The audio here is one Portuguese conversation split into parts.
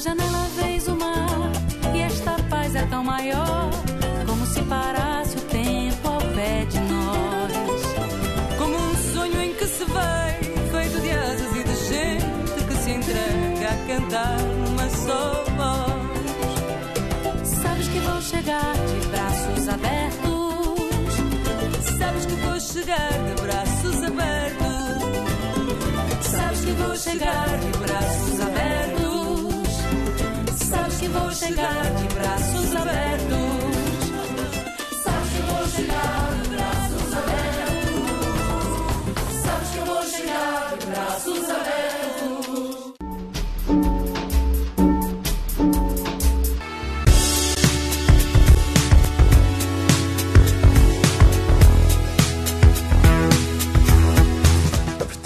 Janela vês o mar e esta paz é tão maior, como se parasse o tempo ao pé de nós. Como um sonho em que se vai, feito de asas e de gente que se entrega a cantar numa só voz. Sabes que vou chegar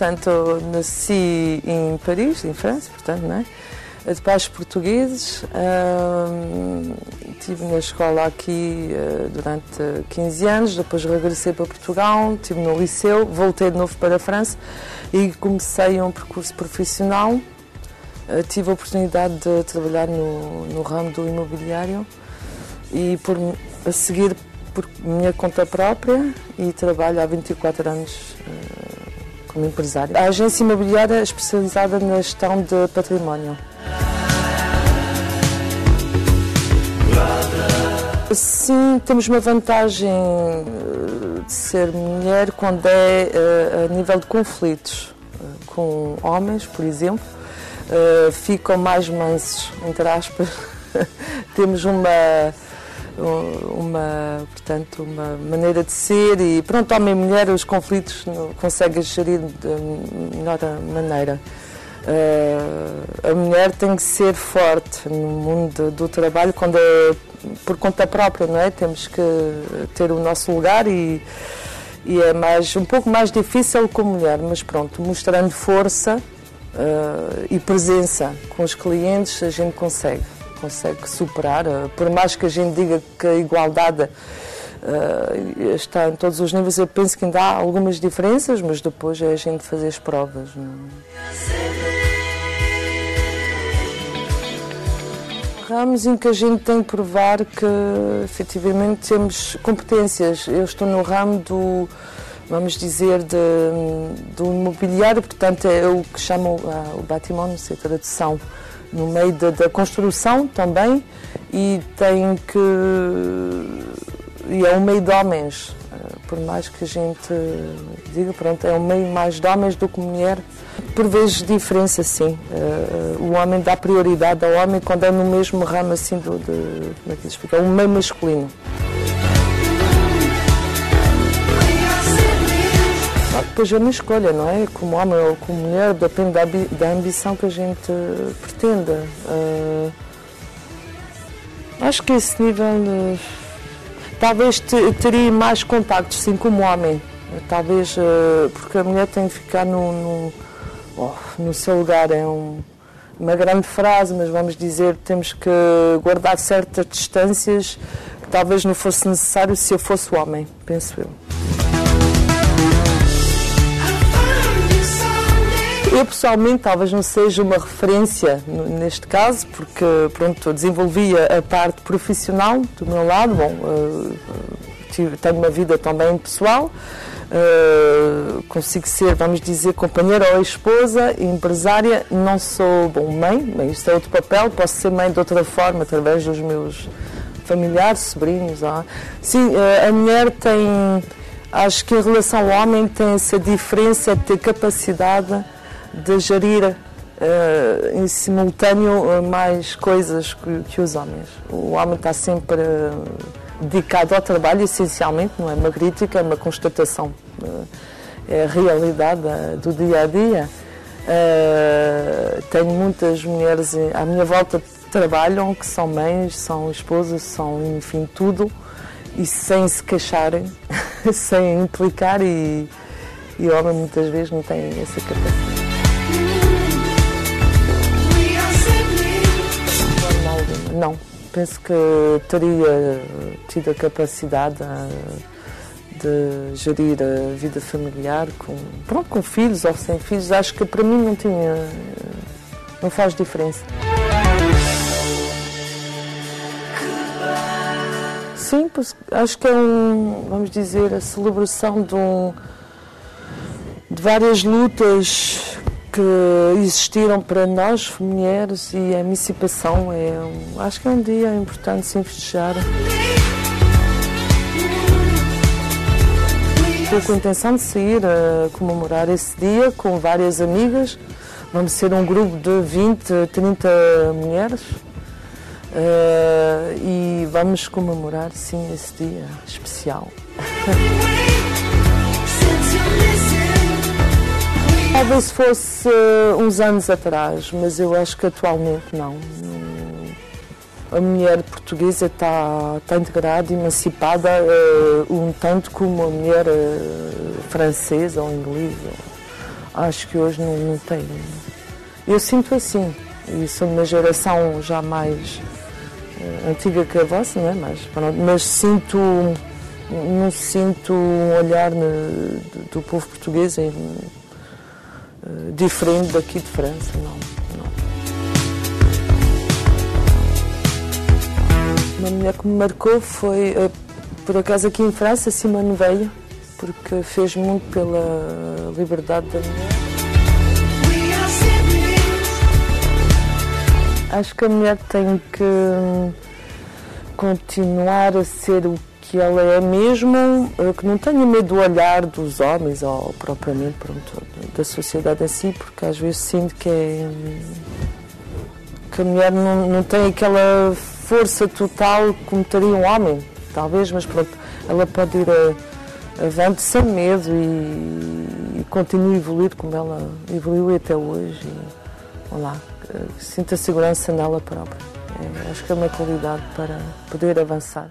Portanto, nasci em Paris, em França, portanto, não é? De pais portugueses. Ahm, Estive na escola aqui eh, durante 15 anos, depois regressei para Portugal, estive no liceu, voltei de novo para a França e comecei um percurso profissional. Eh, tive a oportunidade de trabalhar no, no ramo do imobiliário e por, a seguir por minha conta própria e trabalho há 24 anos eh, como empresária. A agência imobiliária é especializada na gestão de património. Sim, temos uma vantagem eh, de ser mulher quando é eh, a nível de conflitos eh, com homens, por exemplo, ficam mais mansos, entre aspas. temos uma uma, portanto, uma maneira de ser e pronto, homem e mulher os conflitos conseguem gerir de melhor maneira. Uh, a mulher tem que ser forte no mundo do trabalho quando é por conta própria, não é? Temos que ter o nosso lugar e, e é mais, um pouco mais difícil como mulher, mas pronto, mostrando força uh, e presença com os clientes a gente consegue consegue superar, uh, por mais que a gente diga que a igualdade uh, está em todos os níveis, eu penso que ainda há algumas diferenças, mas depois é a gente fazer as provas. Não? Ramos em que a gente tem que provar que efetivamente temos competências. Eu estou no ramo do, vamos dizer, de, do imobiliário, portanto é o que chamam uh, o bâtiment, não sei a tradução no meio da, da, construção também e tem que e é um meio de homens. Por mais que a gente diga pronto é um meio mais de homens do que mulher por vezes diferença sim. O homem dá prioridade ao homem quando é no mesmo ramo assim do de, como é que se explica um meio masculino Depois é uma escolha, não é? Como homem ou como mulher, depende da, da ambição que a gente pretenda. Uh, acho que esse nível. Talvez te, teria mais contactos, sim, como homem. Talvez, uh, porque a mulher tem que ficar no, no, oh, no seu lugar. É um, uma grande frase, mas vamos dizer temos que guardar certas distâncias que talvez não fosse necessário se eu fosse homem, penso eu. Eu pessoalmente talvez não seja uma referência neste caso, porque pronto, desenvolvia a parte profissional do meu lado, bom, uh, tenho uma vida também pessoal, uh, consigo ser, vamos dizer, companheira ou esposa, empresária, não sou, bom, mãe, mas isso é outro papel, posso ser mãe de outra forma, através dos meus familiares, sobrinhos. Ah. Sim, a mulher tem, acho que em relação ao homem tem essa diferença de ter capacidade de gerir uh, em simultâneo uh, mais coisas que, que, os homens. O homem está sempre uh, dedicado ao trabalho, essencialmente, não é uma crítica, é uma constatação. é a realidade do dia a dia. tenho muitas mulheres à minha volta que trabalham, que são mães, são esposas, são, enfim, tudo, e sem se queixarem, sem implicar, e, e o homem muitas vezes não tem essa capacidade. não. Penso que teria tido a capacidade ah, de gerir a vida familiar com, pronto, com filhos ou sem filhos. Acho que para mim não tinha. não faz diferença. Sim, acho que é um, vamos dizer, a celebração de, um, de várias lutas que existiram para nós, mulheres, e a emancipação é um, acho que é um dia importante sim festejar. Estou com a intenção de sair a comemorar esse dia com várias amigas. Vamos ser um grupo de 20, 30 mulheres. Uh, e vamos comemorar sim esse dia especial. Talvez fosse uh, uns anos atrás, mas eu acho que atualmente não. A mulher portuguesa está, está integrada, emancipada, uh, um tanto como a mulher francesa ou inglesa. Acho que hoje não, não tem. Eu sinto assim, e sou de uma geração já mais antiga que a vossa, não é? Mas, mas sinto, não sinto um olhar do povo português diferente daqui de França, não, não. Uma mulher que me marcou foi, uh, por acaso, aqui em França, Simone Veil, porque fez muito pela liberdade da mulher. Acho que a mulher tem que continuar a ser o que ela é mesmo, eh, que não tenha medo do olhar dos homens ou propriamente pronto, da sociedade em si, porque às vezes sinto que, é, que a mulher não, não tem aquela força total como teria um homem, talvez, mas pronto, ela pode ir a, avante sem medo e, e continua a evoluir como ela evoluiu até hoje. E, lá sinta segurança nela própria. É, acho que é uma qualidade para poder avançar.